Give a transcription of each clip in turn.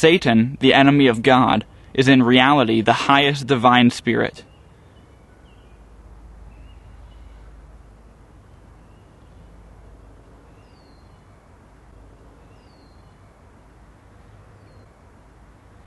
Satan, the enemy of God, is in reality the highest divine spirit.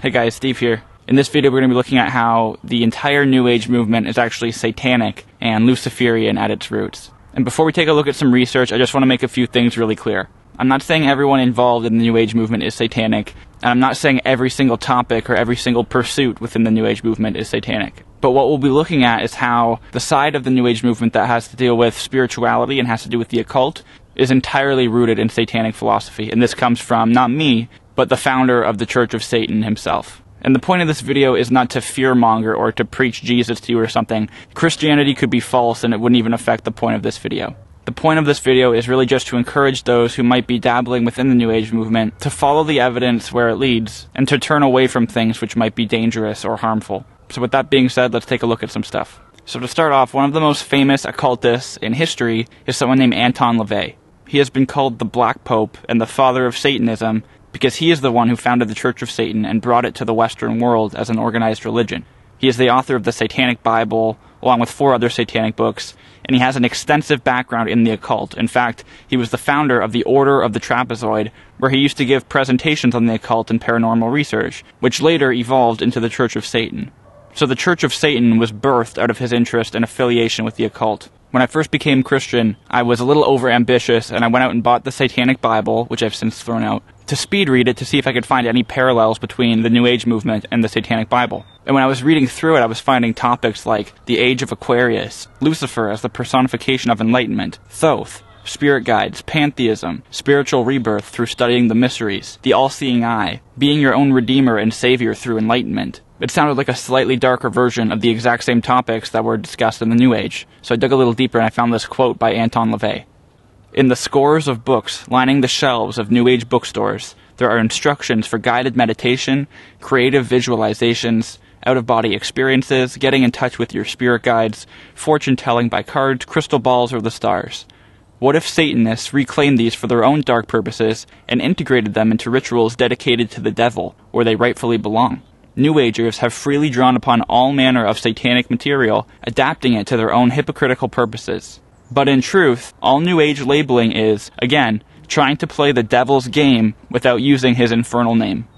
Hey guys, Steve here. In this video, we're going to be looking at how the entire New Age movement is actually satanic and Luciferian at its roots. And before we take a look at some research, I just want to make a few things really clear. I'm not saying everyone involved in the New Age movement is satanic, and I'm not saying every single topic or every single pursuit within the New Age movement is satanic. But what we'll be looking at is how the side of the New Age movement that has to deal with spirituality and has to do with the occult is entirely rooted in satanic philosophy. And this comes from not me, but the founder of the Church of Satan himself. And the point of this video is not to fearmonger or to preach Jesus to you or something. Christianity could be false and it wouldn't even affect the point of this video. The point of this video is really just to encourage those who might be dabbling within the New Age movement to follow the evidence where it leads and to turn away from things which might be dangerous or harmful. So with that being said, let's take a look at some stuff. So to start off, one of the most famous occultists in history is someone named Anton LaVey. He has been called the Black Pope and the father of Satanism because he is the one who founded the Church of Satan and brought it to the Western world as an organized religion. He is the author of the Satanic Bible, along with four other satanic books, and he has an extensive background in the occult. In fact, he was the founder of the Order of the Trapezoid, where he used to give presentations on the occult and paranormal research, which later evolved into the Church of Satan. So the Church of Satan was birthed out of his interest and affiliation with the occult. When I first became Christian, I was a little overambitious and I went out and bought the Satanic Bible, which I've since thrown out, to speed read it to see if I could find any parallels between the New Age movement and the Satanic Bible. And when I was reading through it, I was finding topics like the Age of Aquarius, Lucifer as the personification of enlightenment, Thoth, spirit guides, pantheism, spiritual rebirth through studying the mysteries, the all seeing eye, being your own redeemer and savior through enlightenment. It sounded like a slightly darker version of the exact same topics that were discussed in the New Age, so I dug a little deeper and I found this quote by Anton LaVey. In the scores of books lining the shelves of New Age bookstores, there are instructions for guided meditation, creative visualizations, out of body experiences, getting in touch with your spirit guides, fortune telling by cards, crystal balls, or the stars. What if Satanists reclaimed these for their own dark purposes and integrated them into rituals dedicated to the devil, where they rightfully belong? New Agers have freely drawn upon all manner of satanic material, adapting it to their own hypocritical purposes. But in truth, all New Age labeling is, again, trying to play the devil's game without using his infernal name.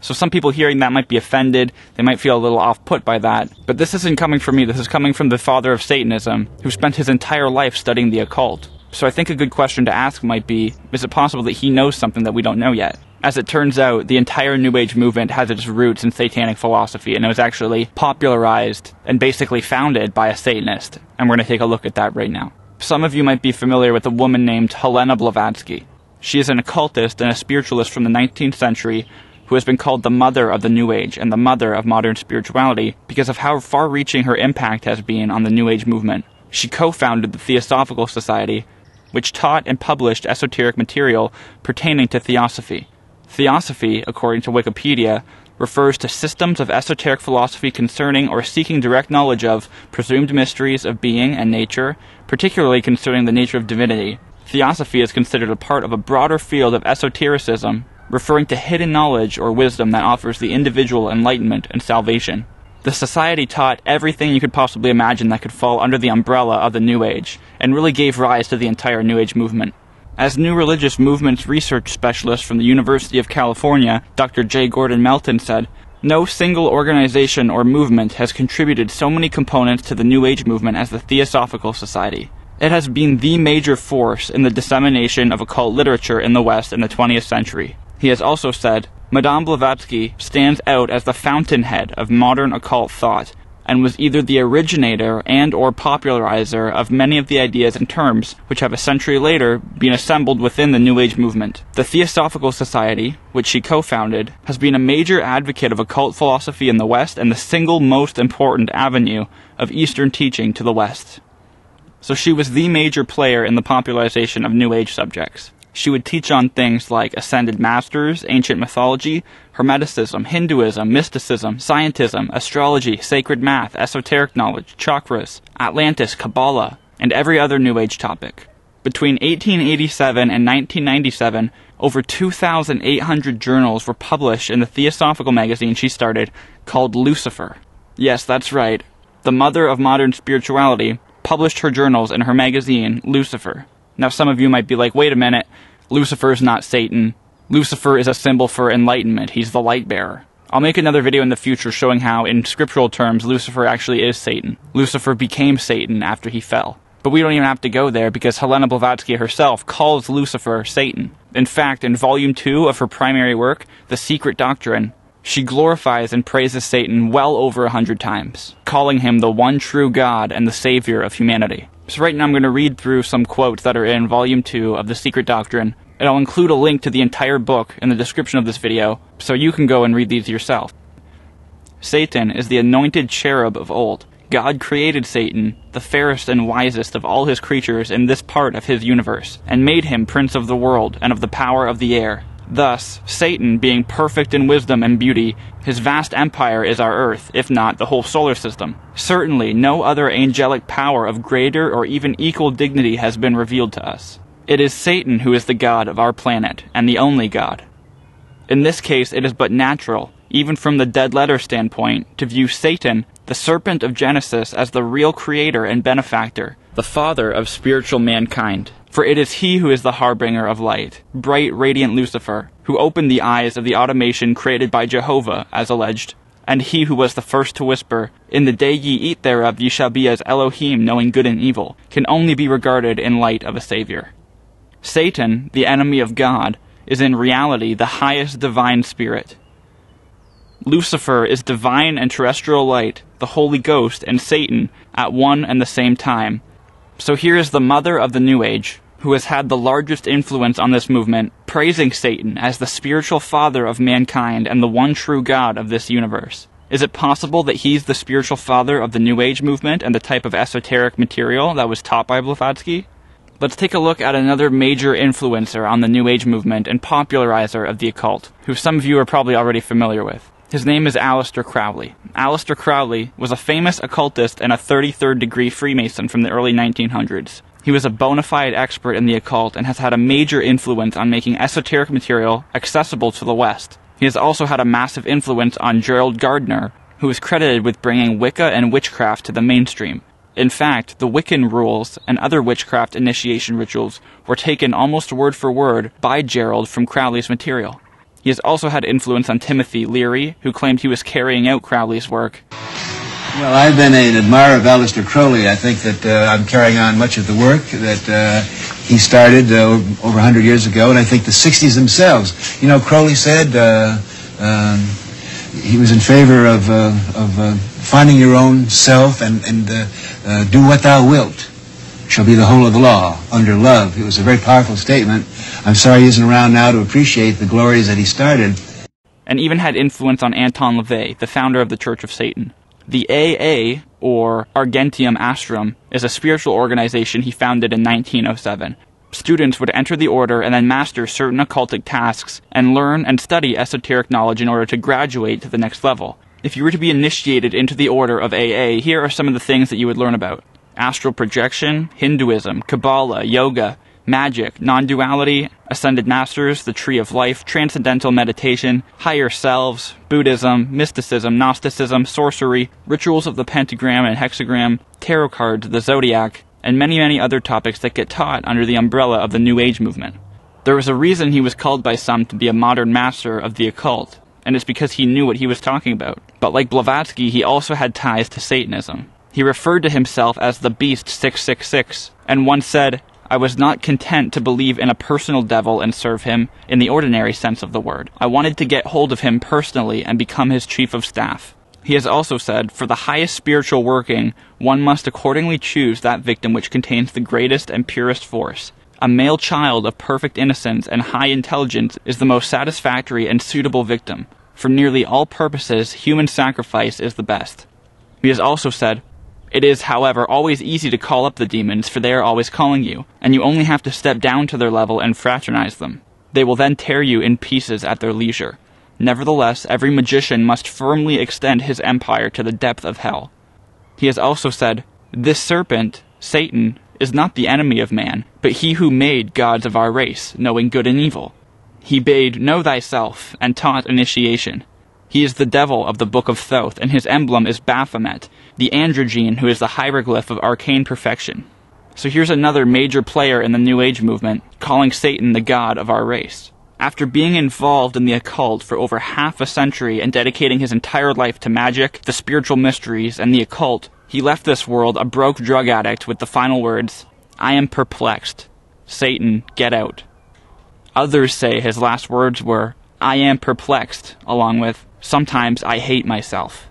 So some people hearing that might be offended, they might feel a little off put by that. But this isn't coming from me, this is coming from the father of Satanism, who spent his entire life studying the occult. So I think a good question to ask might be is it possible that he knows something that we don't know yet? As it turns out, the entire New Age movement has its roots in satanic philosophy, and it was actually popularized and basically founded by a Satanist. And we're going to take a look at that right now. Some of you might be familiar with a woman named Helena Blavatsky. She is an occultist and a spiritualist from the 19th century who has been called the mother of the New Age and the mother of modern spirituality because of how far reaching her impact has been on the New Age movement. She co founded the Theosophical Society, which taught and published esoteric material pertaining to theosophy. Theosophy, according to Wikipedia, refers to systems of esoteric philosophy concerning or seeking direct knowledge of presumed mysteries of being and nature, particularly concerning the nature of divinity. Theosophy is considered a part of a broader field of esotericism, referring to hidden knowledge or wisdom that offers the individual enlightenment and salvation. The society taught everything you could possibly imagine that could fall under the umbrella of the New Age, and really gave rise to the entire New Age movement. As New Religious Movements research specialist from the University of California, Dr. J. Gordon Melton said, no single organization or movement has contributed so many components to the New Age movement as the Theosophical Society. It has been the major force in the dissemination of occult literature in the West in the 20th century. He has also said, Madame Blavatsky stands out as the fountainhead of modern occult thought and was either the originator and or popularizer of many of the ideas and terms which have a century later been assembled within the New Age movement. The Theosophical Society, which she co-founded, has been a major advocate of occult philosophy in the West and the single most important avenue of Eastern teaching to the West. So she was the major player in the popularization of New Age subjects. She would teach on things like ascended masters, ancient mythology, Hermeticism, Hinduism, mysticism, scientism, astrology, sacred math, esoteric knowledge, chakras, Atlantis, Kabbalah, and every other New Age topic. Between 1887 and 1997, over 2,800 journals were published in the theosophical magazine she started called Lucifer. Yes, that's right. The mother of modern spirituality published her journals in her magazine, Lucifer. Now, some of you might be like, wait a minute, Lucifer is not Satan. Lucifer is a symbol for enlightenment. He's the light bearer. I'll make another video in the future showing how, in scriptural terms, Lucifer actually is Satan. Lucifer became Satan after he fell. But we don't even have to go there because Helena Blavatsky herself calls Lucifer Satan. In fact, in volume 2 of her primary work, The Secret Doctrine, she glorifies and praises Satan well over a hundred times, calling him the one true God and the savior of humanity. So right now I'm going to read through some quotes that are in volume 2 of The Secret Doctrine, and I'll include a link to the entire book in the description of this video, so you can go and read these yourself. Satan is the anointed cherub of old, God created Satan, the fairest and wisest of all his creatures in this part of his universe, and made him prince of the world and of the power of the air. Thus, Satan, being perfect in wisdom and beauty, his vast empire is our earth, if not the whole solar system. Certainly, no other angelic power of greater or even equal dignity has been revealed to us. It is Satan who is the god of our planet, and the only god. In this case, it is but natural, even from the dead letter standpoint, to view Satan the serpent of Genesis as the real creator and benefactor, the father of spiritual mankind. For it is he who is the harbinger of light, bright, radiant Lucifer, who opened the eyes of the automation created by Jehovah, as alleged, and he who was the first to whisper, In the day ye eat thereof ye shall be as Elohim, knowing good and evil, can only be regarded in light of a Savior. Satan, the enemy of God, is in reality the highest divine spirit, Lucifer is divine and terrestrial light, the Holy Ghost, and Satan at one and the same time. So here is the mother of the New Age, who has had the largest influence on this movement, praising Satan as the spiritual father of mankind and the one true God of this universe. Is it possible that he's the spiritual father of the New Age movement and the type of esoteric material that was taught by Blavatsky? Let's take a look at another major influencer on the New Age movement and popularizer of the occult, who some of you are probably already familiar with. His name is Aleister Crowley. Aleister Crowley was a famous occultist and a 33rd degree Freemason from the early 1900s. He was a bona fide expert in the occult and has had a major influence on making esoteric material accessible to the West. He has also had a massive influence on Gerald Gardner, who is credited with bringing Wicca and witchcraft to the mainstream. In fact, the Wiccan rules and other witchcraft initiation rituals were taken almost word for word by Gerald from Crowley's material. He has also had influence on Timothy Leary, who claimed he was carrying out Crowley's work. Well, I've been an admirer of Aleister Crowley. I think that uh, I'm carrying on much of the work that uh, he started uh, over 100 years ago, and I think the 60s themselves. You know, Crowley said uh, um, he was in favor of, uh, of uh, finding your own self and, and do what thou wilt shall be the whole of the law under love. It was a very powerful statement. I'm sorry he isn't around now to appreciate the glories that he started. And even had influence on Anton LaVey, the founder of the Church of Satan. The AA, or Argenteum Astrum, is a spiritual organization he founded in 1907. Students would enter the order and then master certain occultic tasks and learn and study esoteric knowledge in order to graduate to the next level. If you were to be initiated into the order of AA, here are some of the things that you would learn about astral projection, Hinduism, Kabbalah, yoga, magic, non duality, ascended masters, the tree of life, transcendental meditation, higher selves, Buddhism, mysticism, Gnosticism, sorcery, rituals of the pentagram and hexagram, tarot cards, the zodiac, and many, many other topics that get taught under the umbrella of the New Age movement. There was a reason he was called by some to be a modern master of the occult, and it's because he knew what he was talking about. But like Blavatsky, he also had ties to Satanism. He referred to himself as the Beast 666, and once said, I was not content to believe in a personal devil and serve him in the ordinary sense of the word. I wanted to get hold of him personally and become his chief of staff. He has also said, For the highest spiritual working, one must accordingly choose that victim which contains the greatest and purest force. A male child of perfect innocence and high intelligence is the most satisfactory and suitable victim. For nearly all purposes, human sacrifice is the best. He has also said, it is, however, always easy to call up the demons, for they are always calling you, and you only have to step down to their level and fraternize them. They will then tear you in pieces at their leisure. Nevertheless, every magician must firmly extend his empire to the depth of hell. He has also said, This serpent, Satan, is not the enemy of man, but he who made gods of our race, knowing good and evil. He bade know thyself and taught initiation. He is the devil of the Book of Thoth, and his emblem is Baphomet, the androgyne who is the hieroglyph of arcane perfection. So here's another major player in the New Age movement, calling Satan the god of our race. After being involved in the occult for over half a century and dedicating his entire life to magic, the spiritual mysteries, and the occult, he left this world a broke drug addict with the final words, I am perplexed. Satan, get out. Others say his last words were, I am perplexed, along with, sometimes I hate myself.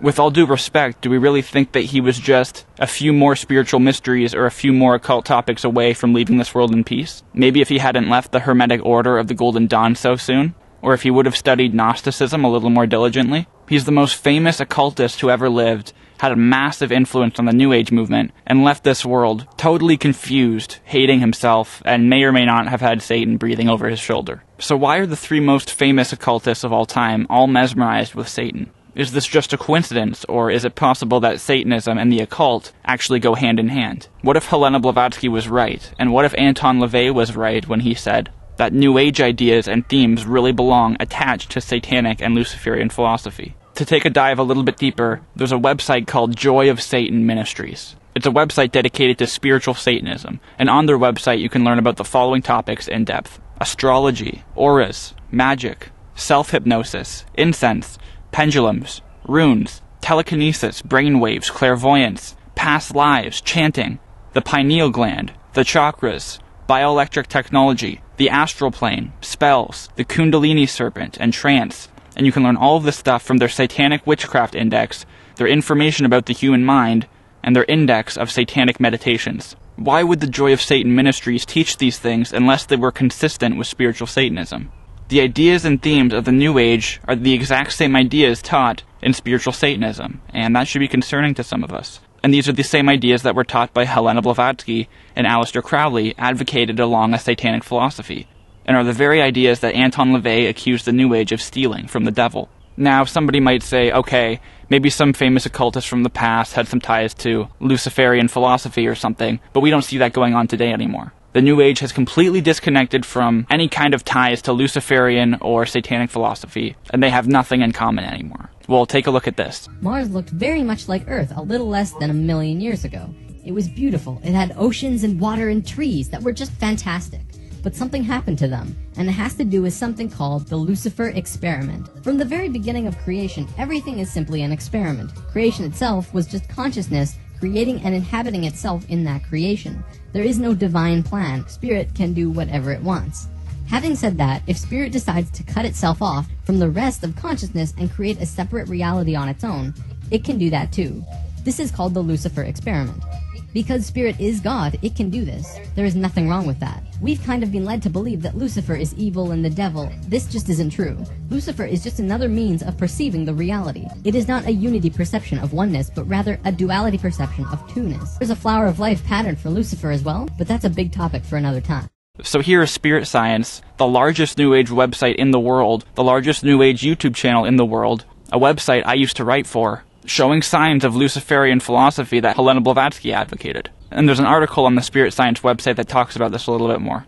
With all due respect, do we really think that he was just a few more spiritual mysteries or a few more occult topics away from leaving this world in peace? Maybe if he hadn't left the Hermetic Order of the Golden Dawn so soon? Or if he would have studied Gnosticism a little more diligently? He's the most famous occultist who ever lived, had a massive influence on the New Age movement, and left this world totally confused, hating himself, and may or may not have had Satan breathing over his shoulder. So why are the three most famous occultists of all time all mesmerized with Satan? Is this just a coincidence, or is it possible that Satanism and the occult actually go hand in hand? What if Helena Blavatsky was right, and what if Anton LaVey was right when he said that New Age ideas and themes really belong attached to satanic and Luciferian philosophy? To take a dive a little bit deeper, there's a website called Joy of Satan Ministries. It's a website dedicated to spiritual Satanism, and on their website you can learn about the following topics in depth astrology, auras, magic, self hypnosis, incense, pendulums, runes, telekinesis, brainwaves, clairvoyance, past lives, chanting, the pineal gland, the chakras, bioelectric technology, the astral plane, spells, the Kundalini serpent, and trance, and you can learn all of this stuff from their Satanic Witchcraft Index, their information about the human mind, and their index of satanic meditations. Why would the Joy of Satan ministries teach these things unless they were consistent with spiritual Satanism? The ideas and themes of the New Age are the exact same ideas taught in spiritual Satanism, and that should be concerning to some of us. And these are the same ideas that were taught by Helena Blavatsky and Aleister Crowley, advocated along a satanic philosophy and are the very ideas that Anton LaVey accused the New Age of stealing from the devil. Now, somebody might say, okay, maybe some famous occultist from the past had some ties to Luciferian philosophy or something, but we don't see that going on today anymore. The New Age has completely disconnected from any kind of ties to Luciferian or Satanic philosophy, and they have nothing in common anymore. Well, take a look at this. Mars looked very much like Earth a little less than a million years ago. It was beautiful. It had oceans and water and trees that were just fantastic but something happened to them, and it has to do with something called the Lucifer experiment. From the very beginning of creation, everything is simply an experiment. Creation itself was just consciousness creating and inhabiting itself in that creation. There is no divine plan. Spirit can do whatever it wants. Having said that, if spirit decides to cut itself off from the rest of consciousness and create a separate reality on its own, it can do that too. This is called the Lucifer experiment. Because spirit is God, it can do this. There is nothing wrong with that. We've kind of been led to believe that Lucifer is evil and the devil. This just isn't true. Lucifer is just another means of perceiving the reality. It is not a unity perception of oneness, but rather a duality perception of two-ness. There's a flower of life pattern for Lucifer as well, but that's a big topic for another time. So here is Spirit Science, the largest New Age website in the world, the largest New Age YouTube channel in the world, a website I used to write for, showing signs of Luciferian philosophy that Helena Blavatsky advocated. And there's an article on the Spirit Science website that talks about this a little bit more.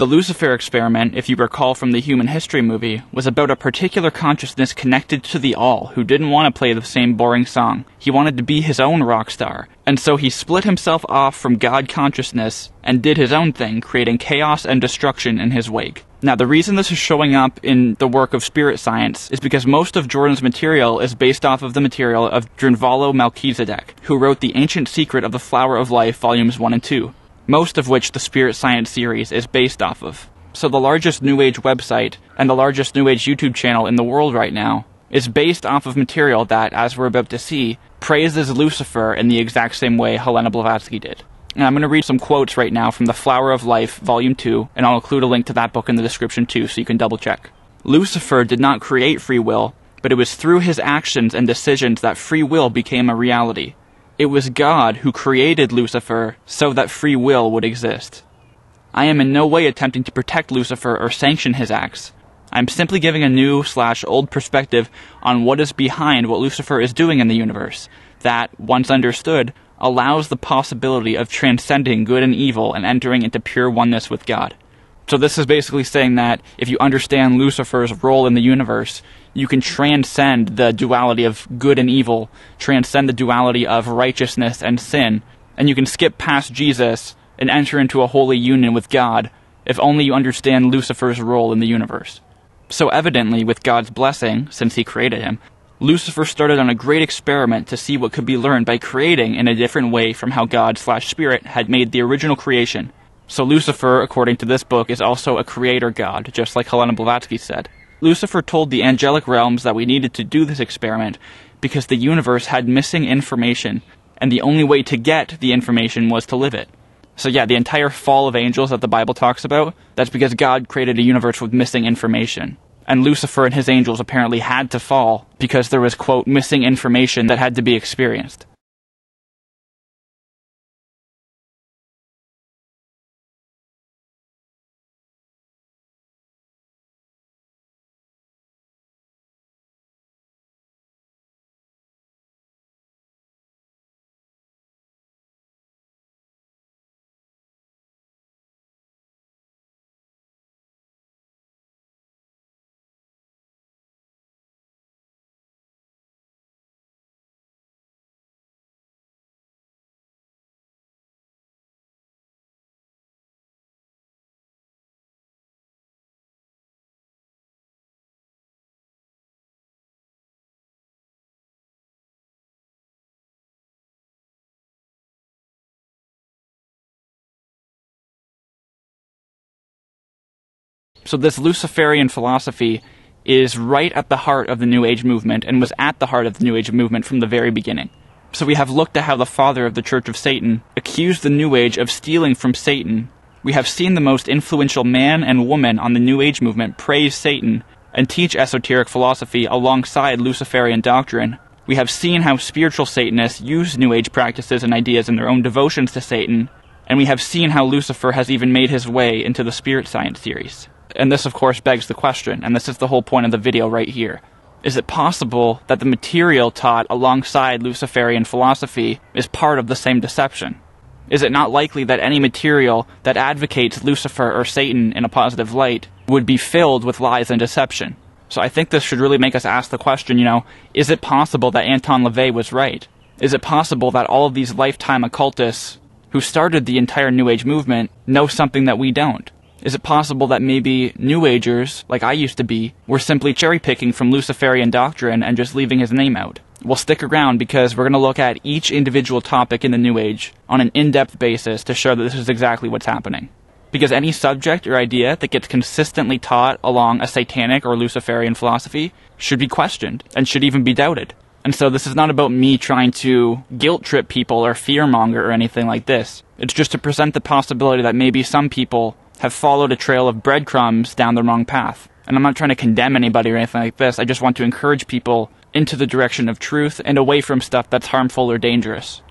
The Lucifer experiment, if you recall from the Human History movie, was about a particular consciousness connected to the all who didn't want to play the same boring song. He wanted to be his own rock star. And so he split himself off from God consciousness and did his own thing, creating chaos and destruction in his wake. Now, the reason this is showing up in the work of spirit science is because most of Jordan's material is based off of the material of Drunvalo Melchizedek, who wrote The Ancient Secret of the Flower of Life, Volumes 1 and 2, most of which the Spirit Science series is based off of. So, the largest New Age website and the largest New Age YouTube channel in the world right now is based off of material that, as we're about to see, praises Lucifer in the exact same way Helena Blavatsky did. And I'm going to read some quotes right now from The Flower of Life, Volume 2, and I'll include a link to that book in the description too, so you can double check. Lucifer did not create free will, but it was through his actions and decisions that free will became a reality. It was God who created Lucifer so that free will would exist. I am in no way attempting to protect Lucifer or sanction his acts. I'm simply giving a new slash old perspective on what is behind what Lucifer is doing in the universe, that, once understood, allows the possibility of transcending good and evil and entering into pure oneness with God. So this is basically saying that if you understand Lucifer's role in the universe, you can transcend the duality of good and evil, transcend the duality of righteousness and sin, and you can skip past Jesus and enter into a holy union with God if only you understand Lucifer's role in the universe. So evidently, with God's blessing, since he created him, Lucifer started on a great experiment to see what could be learned by creating in a different way from how God slash spirit had made the original creation. So Lucifer, according to this book, is also a creator god, just like Helena Blavatsky said. Lucifer told the angelic realms that we needed to do this experiment because the universe had missing information, and the only way to get the information was to live it. So yeah, the entire fall of angels that the Bible talks about, that's because God created a universe with missing information. And Lucifer and his angels apparently had to fall because there was, quote, missing information that had to be experienced. So this Luciferian philosophy is right at the heart of the New Age movement and was at the heart of the New Age movement from the very beginning. So we have looked at how the father of the Church of Satan accused the New Age of stealing from Satan. We have seen the most influential man and woman on the New Age movement praise Satan and teach esoteric philosophy alongside Luciferian doctrine. We have seen how spiritual Satanists use New Age practices and ideas in their own devotions to Satan, and we have seen how Lucifer has even made his way into the spirit science series. And this, of course, begs the question, and this is the whole point of the video right here. Is it possible that the material taught alongside Luciferian philosophy is part of the same deception? Is it not likely that any material that advocates Lucifer or Satan in a positive light would be filled with lies and deception? So I think this should really make us ask the question, you know, is it possible that Anton LaVey was right? Is it possible that all of these lifetime occultists who started the entire New Age movement know something that we don't? Is it possible that maybe New Agers, like I used to be, were simply cherry picking from Luciferian doctrine and just leaving his name out? Well, stick around because we're going to look at each individual topic in the New Age on an in depth basis to show that this is exactly what's happening. Because any subject or idea that gets consistently taught along a satanic or Luciferian philosophy should be questioned and should even be doubted. And so this is not about me trying to guilt trip people or fearmonger or anything like this. It's just to present the possibility that maybe some people have followed a trail of breadcrumbs down the wrong path. And I'm not trying to condemn anybody or anything like this. I just want to encourage people into the direction of truth and away from stuff that's harmful or dangerous.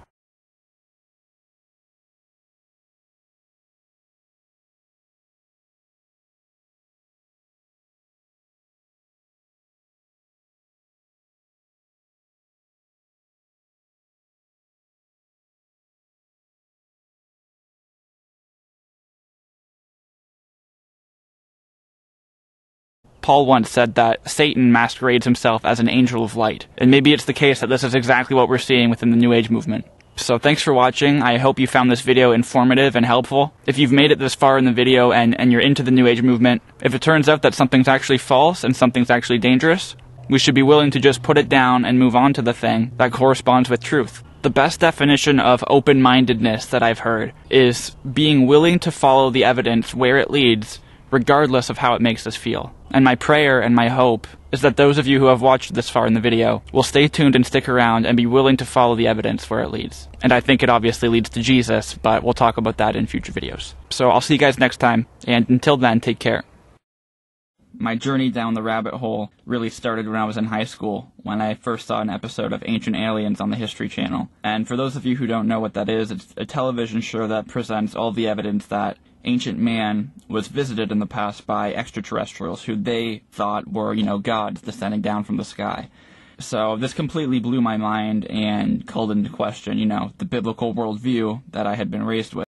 Paul once said that Satan masquerades himself as an angel of light. And maybe it's the case that this is exactly what we're seeing within the New Age movement. So thanks for watching. I hope you found this video informative and helpful. If you've made it this far in the video and, and you're into the New Age movement, if it turns out that something's actually false and something's actually dangerous, we should be willing to just put it down and move on to the thing that corresponds with truth. The best definition of open mindedness that I've heard is being willing to follow the evidence where it leads, regardless of how it makes us feel. And my prayer and my hope is that those of you who have watched this far in the video will stay tuned and stick around and be willing to follow the evidence where it leads. And I think it obviously leads to Jesus, but we'll talk about that in future videos. So I'll see you guys next time, and until then, take care. My journey down the rabbit hole really started when I was in high school, when I first saw an episode of Ancient Aliens on the History Channel. And for those of you who don't know what that is, it's a television show that presents all the evidence that ancient man was visited in the past by extraterrestrials who they thought were, you know, gods descending down from the sky. So this completely blew my mind and called into question, you know, the biblical worldview that I had been raised with.